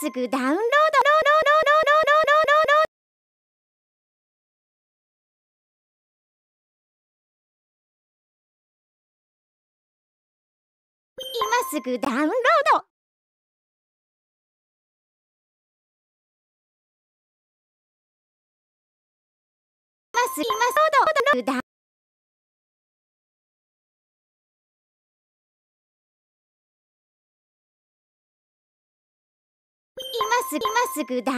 すぐダウンロード今すぐダウンロード。ます今そうだ今す今すぐだ。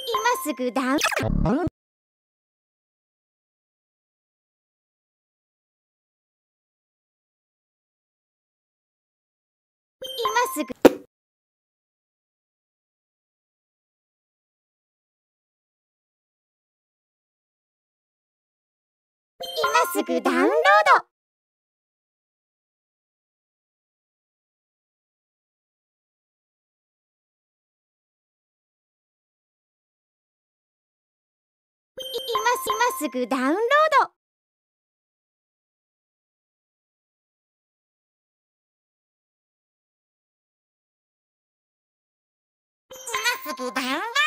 今すぐダウン今すぐすぐダウンロード。今すぐダウンロード。今すぐダウンロード。